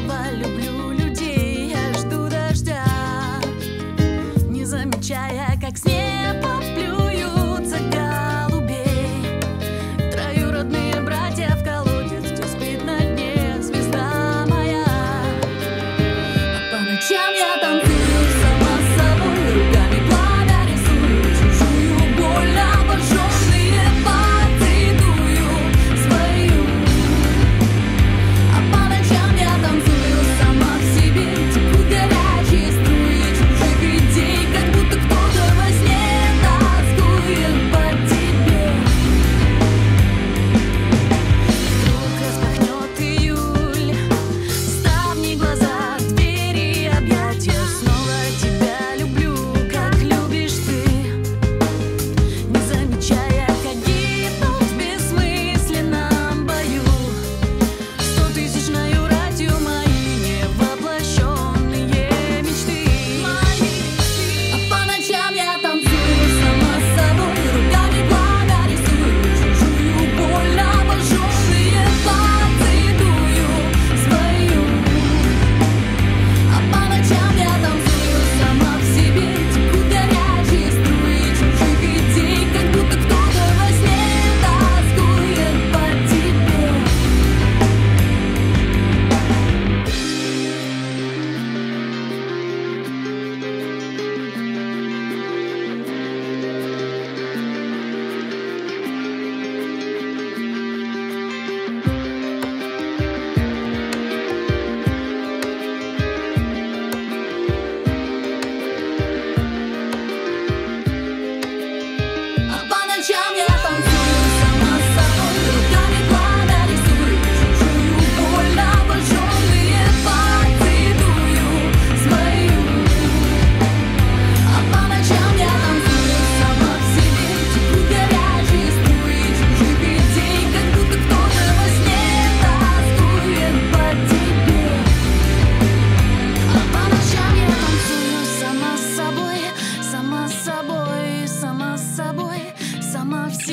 снова люблю.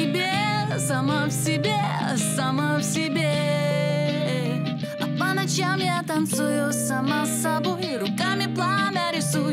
себе, сама в себе, сама в себе. А по ночам я танцую сама с собой, руками пламя рисую.